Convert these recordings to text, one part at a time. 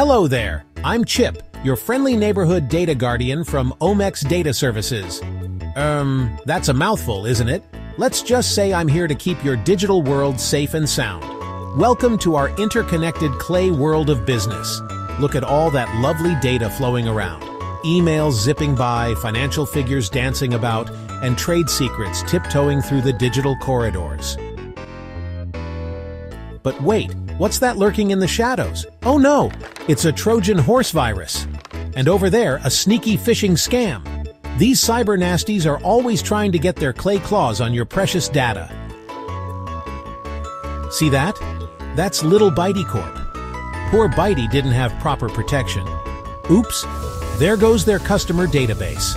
Hello there, I'm Chip, your friendly neighborhood data guardian from Omex Data Services. Um, that's a mouthful, isn't it? Let's just say I'm here to keep your digital world safe and sound. Welcome to our interconnected clay world of business. Look at all that lovely data flowing around. Emails zipping by, financial figures dancing about, and trade secrets tiptoeing through the digital corridors. But wait, what's that lurking in the shadows? Oh no, it's a Trojan horse virus. And over there, a sneaky phishing scam. These cyber nasties are always trying to get their clay claws on your precious data. See that? That's Little Bitey Corp. Poor Bitey didn't have proper protection. Oops, there goes their customer database.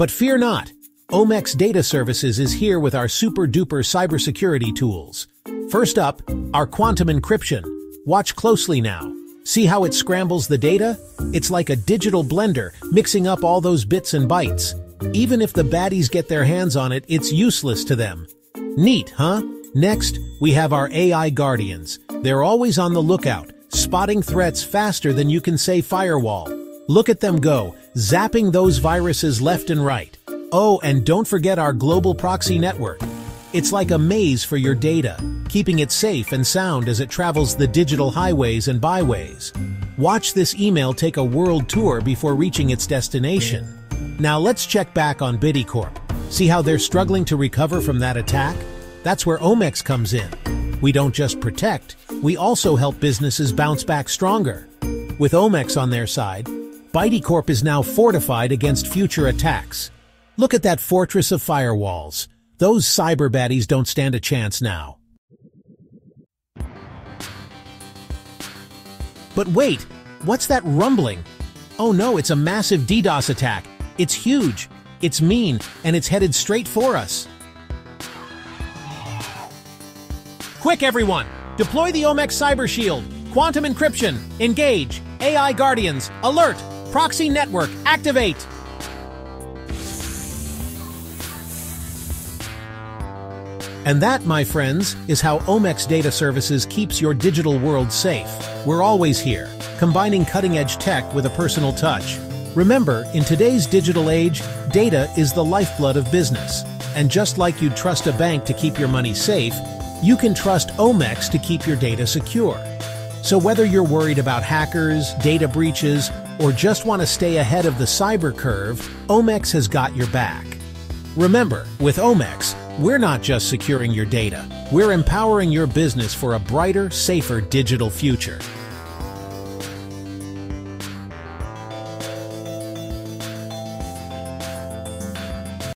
But fear not, Omex Data Services is here with our super-duper cybersecurity tools. First up, our quantum encryption. Watch closely now. See how it scrambles the data? It's like a digital blender, mixing up all those bits and bytes. Even if the baddies get their hands on it, it's useless to them. Neat, huh? Next, we have our AI Guardians. They're always on the lookout, spotting threats faster than you can say firewall. Look at them go, zapping those viruses left and right. Oh, and don't forget our global proxy network. It's like a maze for your data, keeping it safe and sound as it travels the digital highways and byways. Watch this email take a world tour before reaching its destination. Now let's check back on Corp. See how they're struggling to recover from that attack? That's where Omex comes in. We don't just protect, we also help businesses bounce back stronger. With Omex on their side, Corp is now fortified against future attacks. Look at that fortress of firewalls. Those cyber baddies don't stand a chance now. But wait, what's that rumbling? Oh no, it's a massive DDoS attack. It's huge, it's mean, and it's headed straight for us. Quick everyone! Deploy the Omex Cyber Shield! Quantum encryption! Engage! AI Guardians! Alert! Proxy network! Activate! And that, my friends, is how Omex Data Services keeps your digital world safe. We're always here, combining cutting-edge tech with a personal touch. Remember, in today's digital age, data is the lifeblood of business. And just like you'd trust a bank to keep your money safe, you can trust Omex to keep your data secure. So whether you're worried about hackers, data breaches, or just want to stay ahead of the cyber curve, Omex has got your back. Remember, with Omex, we're not just securing your data, we're empowering your business for a brighter, safer digital future.